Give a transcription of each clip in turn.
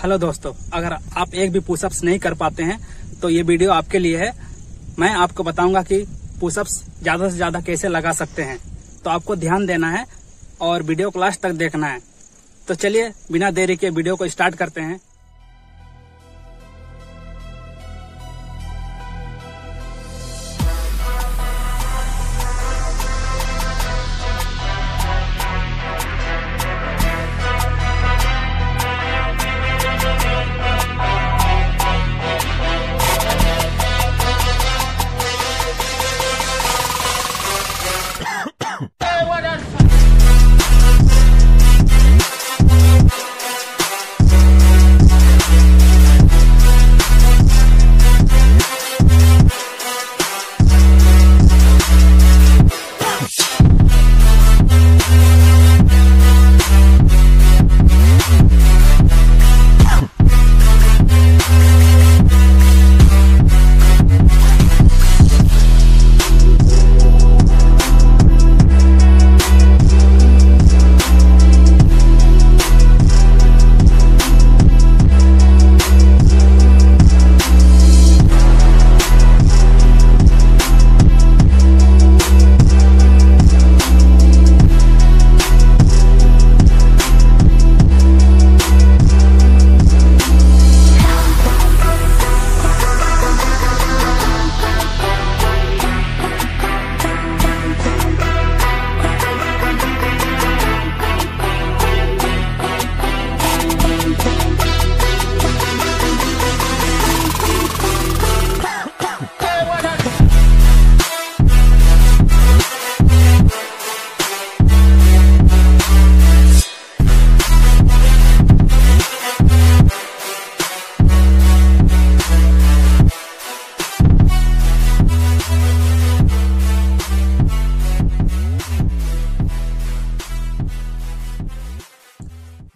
Hello दोस्तों, अगर आप एक भी पुशअप्स नहीं कर पाते हैं तो ये वीडियो आपके लिए है। मैं आपको बताऊँगा कि पुशअप्स ज़्यादा से ज़्यादा कैसे लगा सकते हैं। तो आपको ध्यान देना है और वीडियो को लास्ट तक देखना है। तो चलिए, बिना देरी के वीडियो को स्टार्ट करते हैं।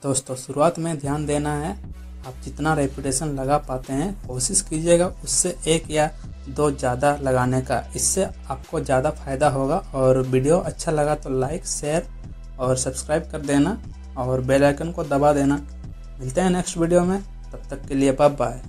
दोस्तों, शुरुआत में ध्यान देना है, आप जितना रेपुटेशन लगा पाते हैं, कोशिश कीजिएगा उससे एक या दो ज़्यादा लगाने का। इससे आपको ज़्यादा फ़ायदा होगा और वीडियो अच्छा लगा तो लाइक शेयर और सब्सक्राइब कर देना और बेल आइकन को दबा देना। मिलते हैं नेक्स्ट वीडियो में, तब तक के लिए बाय बाय